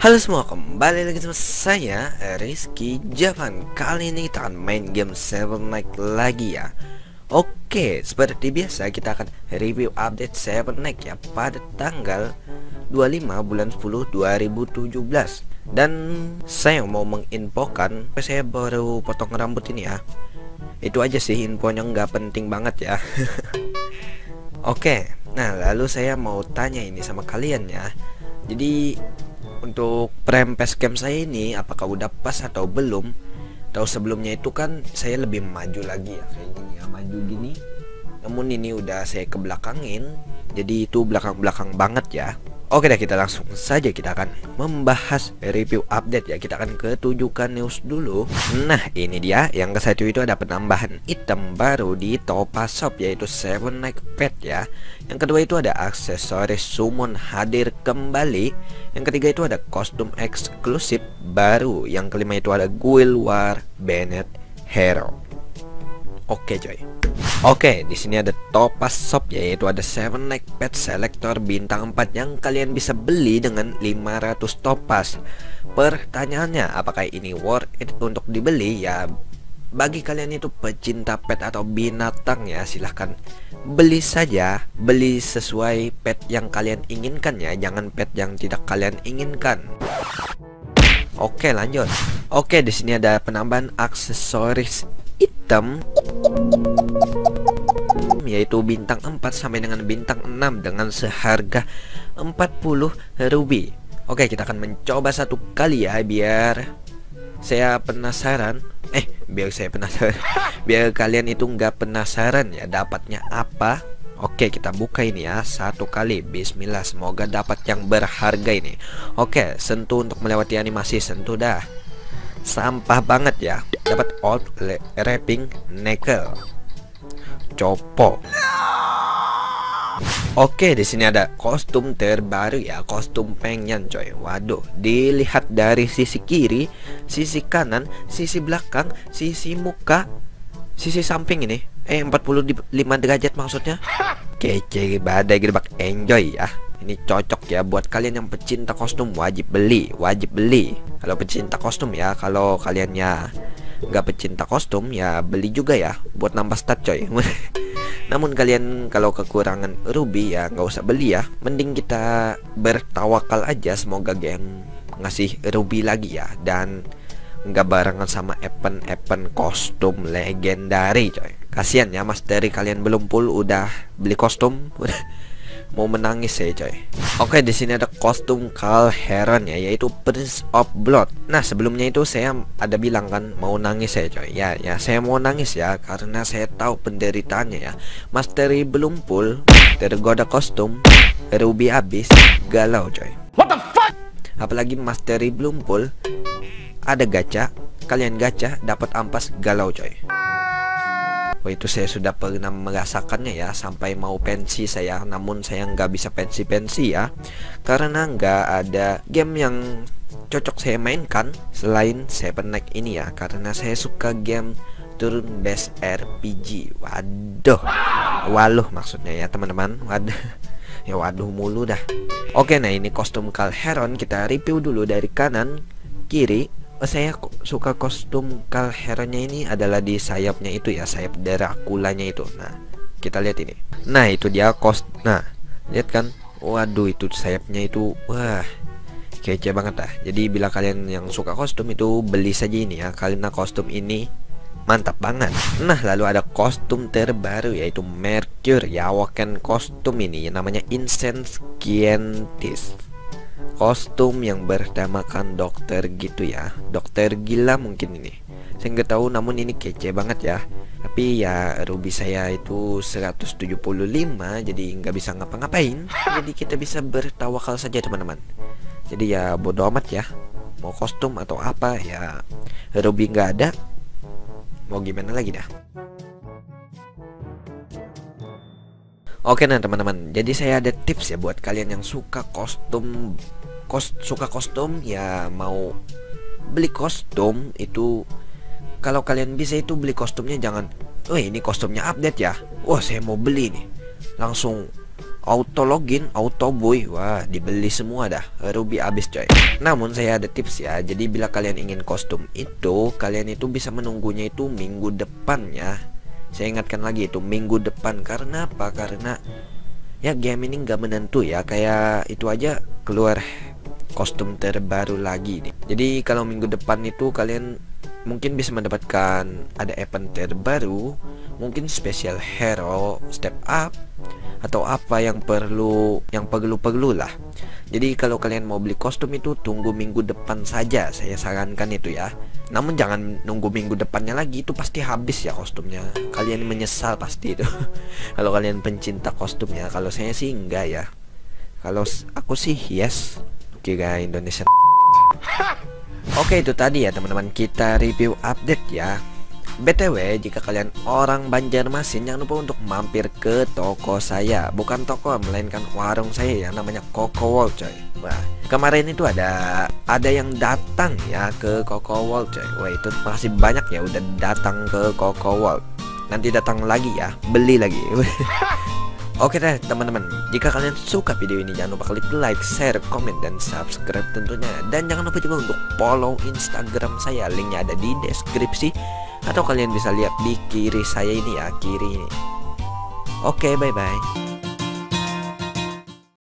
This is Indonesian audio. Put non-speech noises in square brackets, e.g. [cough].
Halo semua, kembali lagi sama saya Rizky Javan. Kali ini kita akan main game Seven Night lagi ya. Oke, seperti biasa kita akan review update Seven Night ya Pada tanggal 25 bulan 10 2017 Dan saya mau menginfokan Saya baru potong rambut ini ya. Itu aja sih infonya nggak penting banget ya. [laughs] Oke, nah lalu saya mau tanya ini sama kalian ya. Jadi untuk prem game saya ini apakah udah pas atau belum? Tahu sebelumnya itu kan saya lebih maju lagi ya kayak gini ya maju gini. Namun ini udah saya kebelakangin jadi itu belakang-belakang banget ya Oke deh kita langsung saja kita akan membahas review update ya. Kita akan ketujukan news dulu. Nah ini dia. Yang ke satu itu ada penambahan item baru di Topa Shop yaitu Seven Night Pet ya. Yang kedua itu ada aksesoris summon hadir kembali. Yang ketiga itu ada kostum eksklusif baru. Yang kelima itu ada Guild War Bennett Hero. Oke coy Oke, di sini ada Topaz Shop yaitu ada 7 Neck Pet Selector bintang 4 yang kalian bisa beli dengan 500 topaz. Pertanyaannya, apakah ini worth it untuk dibeli? Ya, bagi kalian itu pecinta pet atau binatang ya, silahkan beli saja. Beli sesuai pet yang kalian inginkan ya, jangan pet yang tidak kalian inginkan. Oke, lanjut. Oke, di sini ada penambahan aksesoris hitam yaitu bintang 4 sampai dengan bintang 6 dengan seharga 40 ruby. Oke, kita akan mencoba satu kali ya biar saya penasaran. Eh, biar saya penasaran. [laughs] biar kalian itu nggak penasaran ya dapatnya apa. Oke, kita buka ini ya satu kali. Bismillah, semoga dapat yang berharga ini. Oke, sentuh untuk melewati animasi sentuh dah. Sampah banget ya. Dapat old wrapping nickel. Copo. Oke, di sini ada kostum terbaru ya, kostum pengen coy. Waduh, dilihat dari sisi kiri, sisi kanan, sisi belakang, sisi muka, sisi samping ini. Eh, 45 derajat maksudnya. Kece badai gerbak enjoy ya. Ini cocok ya buat kalian yang pecinta kostum wajib beli, wajib beli. Kalau pecinta kostum ya, kalau kalian ya nggak pecinta kostum ya beli juga ya buat nambah stat coy. [laughs] Namun kalian kalau kekurangan ruby ya nggak usah beli ya. Mending kita bertawakal aja semoga game ngasih ruby lagi ya dan nggak barengan sama event-event kostum legendary coy. Kasian ya mas dari kalian belum full udah beli kostum. [laughs] mau menangis ya coy. Oke di sini ada kostum Carl Heron ya yaitu Prince of Blood. Nah sebelumnya itu saya ada bilang kan mau nangis ya coy. Ya ya saya mau nangis ya karena saya tahu penderitaannya ya. Mastery belum full, tergoda kostum, ruby habis, galau coy. What the fuck? Apalagi mastery belum full, ada gacha, kalian gacha dapat ampas galau coy. Oh itu saya sudah pernah merasakannya ya Sampai mau pensi saya. Namun saya nggak bisa pensi-pensi ya. Karena nggak ada game yang cocok saya mainkan Selain Seven Night ini ya. Karena saya suka game turun base RPG Waduh. Waluh maksudnya ya teman-teman. Waduh. [laughs] Ya waduh mulu dah. Oke nah ini kostum Calheron. Kita review dulu dari kanan Kiri. Oh, saya suka kostum Calheronnya ini adalah di sayapnya itu ya sayap Draculanya itu. Nah kita lihat ini. Nah itu dia kos nah lihat kan? Waduh itu sayapnya itu wah kece banget lah jadi bila kalian yang suka kostum itu beli saja ini ya karena kostum ini mantap banget. Nah lalu ada kostum terbaru yaitu Mercury ya waken kostum ini namanya Incense Gientis kostum yang bertemakan dokter gitu ya. Dokter gila mungkin ini. Saya nggak tahu namun ini kece banget ya. Tapi ya ruby saya itu 175 jadi nggak bisa ngapa-ngapain. Jadi kita bisa bertawakal saja teman-teman. Jadi ya bodo amat ya. Mau kostum atau apa ya ruby nggak ada. Mau gimana lagi dah. Oke nah teman-teman, jadi saya ada tips ya buat kalian yang suka kostum kos suka kostum ya mau beli kostum itu kalau kalian bisa itu beli kostumnya jangan oh ini kostumnya update ya wah saya mau beli nih langsung auto login, auto boy. Wah, dibeli semua dah. Ruby habis coy. Namun saya ada tips ya. Jadi bila kalian ingin kostum itu, kalian itu bisa menunggunya itu minggu depan ya. Saya ingatkan lagi itu minggu depan karena apa? Karena ya game ini nggak menentu ya. Kayak itu aja keluar kostum terbaru lagi nih. Jadi kalau minggu depan itu kalian mungkin bisa mendapatkan ada event terbaru, mungkin special hero step up atau apa yang perlu yang perlu-perlu lah. Jadi kalau kalian mau beli kostum itu tunggu minggu depan saja, saya sarankan itu ya. Namun jangan nunggu minggu depannya lagi itu pasti habis ya kostumnya. Kalian menyesal pasti itu. [laughs] kalau kalian pencinta kostumnya, kalau saya sih enggak ya. Kalau aku sih yes. Oke guys, Indonesia. [laughs] Oke itu tadi ya teman-teman. Kita review update ya. BTW jika kalian orang Banjarmasin jangan lupa untuk mampir ke toko saya. Bukan toko melainkan warung saya yang namanya Coco Wall coy. Wah kemarin itu ada ada yang datang ya ke Coco Wall coy. Wah itu masih banyak ya udah datang ke Coco Wall Nanti datang lagi ya beli lagi [laughs] Oke deh teman-teman, jika kalian suka video ini jangan lupa klik like, share, komen, dan subscribe tentunya. Dan jangan lupa juga untuk follow Instagram saya, linknya ada di deskripsi. Atau kalian bisa lihat di kiri saya ini ya, kiri ini. Oke, bye-bye